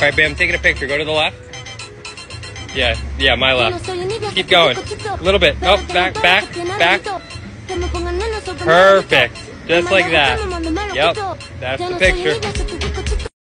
All right, Bam, taking a picture. Go to the left. Yeah, yeah, my left. Keep going. A little bit. Oh, back, back, back. Perfect. Just like that. Yep, that's the picture.